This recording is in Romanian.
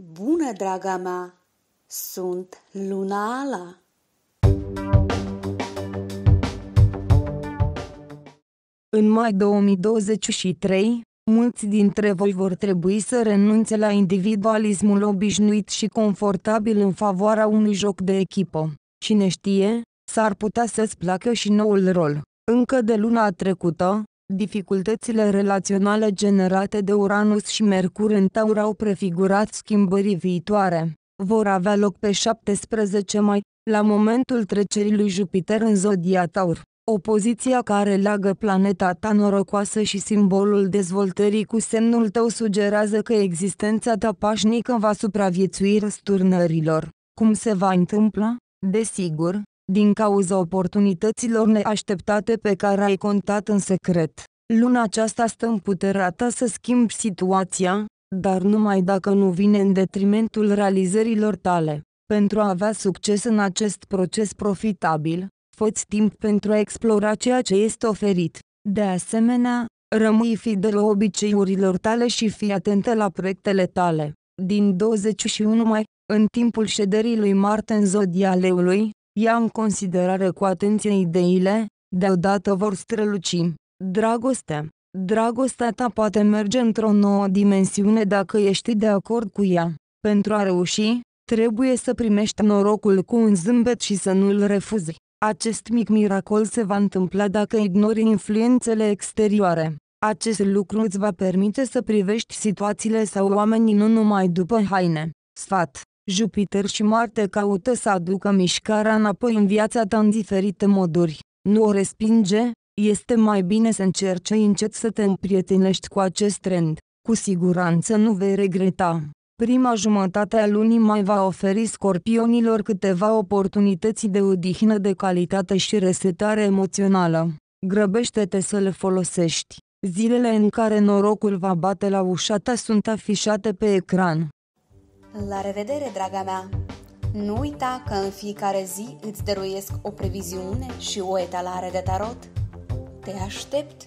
Bună, draga mea! Sunt Luna Ala. În mai 2023, mulți dintre voi vor trebui să renunțe la individualismul obișnuit și confortabil în favoarea unui joc de echipă. Cine știe, s-ar putea să-ți placă și noul rol. Încă de luna trecută, dificultățile relaționale generate de Uranus și Mercur în Taur au prefigurat schimbării viitoare. Vor avea loc pe 17 mai, la momentul trecerii lui Jupiter în zodia Taur. Opoziția care leagă planeta ta norocoasă și simbolul dezvoltării cu semnul tău sugerează că existența ta pașnică va supraviețui răsturnărilor. Cum se va întâmpla? Desigur, din cauza oportunităților neașteptate pe care ai contat în secret. Luna aceasta stă în puterea ta să schimbi situația, dar numai dacă nu vine în detrimentul realizărilor tale. Pentru a avea succes în acest proces profitabil, fă timp pentru a explora ceea ce este oferit. De asemenea, rămâi fidel obiceiurilor tale și fii atentă la proiectele tale. Din 21 mai, în timpul șederii lui Marte în zodia leului, ia în considerare cu atenție ideile, deodată vor străluci. Dragoste. Dragostea ta poate merge într-o nouă dimensiune dacă ești de acord cu ea. Pentru a reuși, trebuie să primești norocul cu un zâmbet și să nu-l refuzi. Acest mic miracol se va întâmpla dacă ignori influențele exterioare. Acest lucru îți va permite să privești situațiile sau oamenii nu numai după haine. Sfat. Jupiter și Marte caută să aducă mișcarea înapoi în viața ta în diferite moduri. Nu o respinge, este mai bine să încerci încet să te împrietenești cu acest trend. Cu siguranță nu vei regreta. Prima jumătate a lunii mai va oferi scorpionilor câteva oportunități de odihnă de calitate și resetare emoțională. Grăbește-te să le folosești. Zilele în care norocul va bate la ușa ta sunt afișate pe ecran. La revedere, draga mea! Nu uita că în fiecare zi îți dăruiesc o previziune și o etalare de tarot. Te aștept